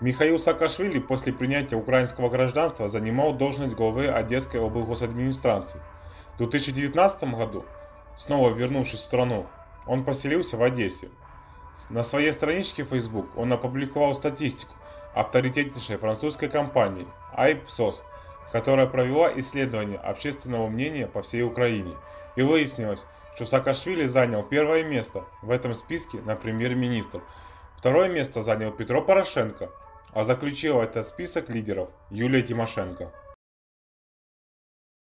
Михаил Саакашвили после принятия украинского гражданства занимал должность главы Одесской облгосадминистрации. В 2019 году, снова вернувшись в страну, он поселился в Одессе. На своей страничке Facebook он опубликовал статистику авторитетнейшей французской компании Ipsos, которая провела исследование общественного мнения по всей Украине. И выяснилось, что Саакашвили занял первое место в этом списке на премьер-министр. Второе место занял Петро Порошенко, а заключила этот список лидеров Юлия Тимошенко.